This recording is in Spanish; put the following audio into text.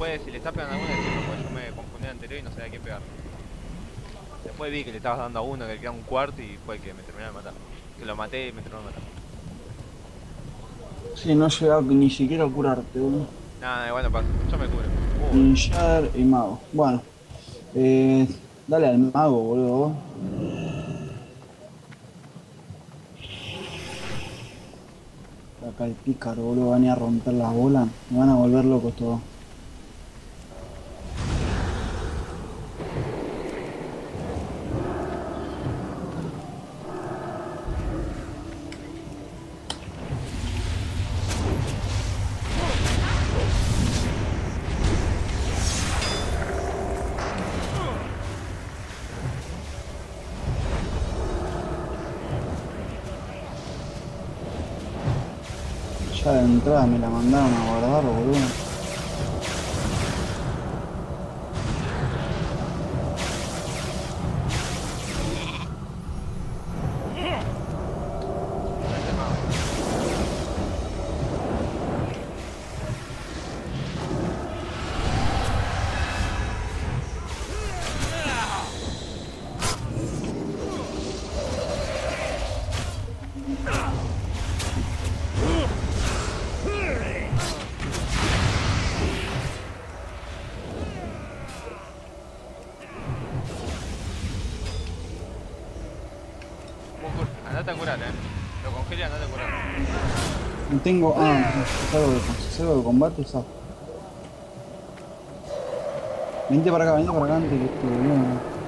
después si le estás pegando a uno, decirlo, porque yo me confundí anterior y no sabía a quién pegar. Después vi que le estabas dando a uno que le queda un cuarto y fue el que me terminó de matar. Que lo maté y me terminó de matar. Sí, no llegaba ni siquiera a curarte, boludo. Nada, igual no pasa. Yo me cubro. Uh, Ninjar y mago. Bueno. Eh, dale al mago, boludo. Acá el pícaro, boludo, van a romper las bolas. Me van a volver locos todos. Ya de entrada me la mandaron a guardar, boludo. Andate a curar, eh. Lo congelé, andate a curar. Tengo. Ah, es algo de, es algo de combate, ¿sabes? Vente para acá, vente para acá antes que esto, boludo.